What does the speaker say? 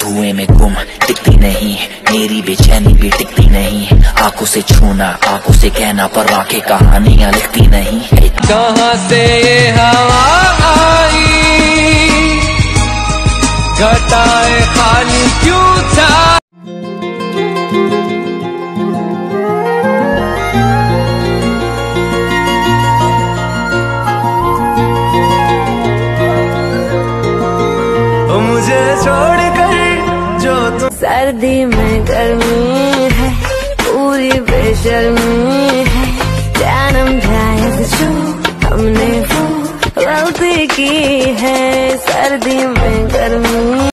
सपने में गुम टिकती नहीं मेरी बेचैनी भी टिकती नहीं आँखों से छूना, आँखों से कहना पर आँखें कहानियाँ लिखती नहीं कहाँ से ये हवा आई? घटाए खाली क्यों था सर्दी में गर्मी है, पूरी बेशर्मी है। जानम जाए जो हमने वो गलती की है। सर्दी में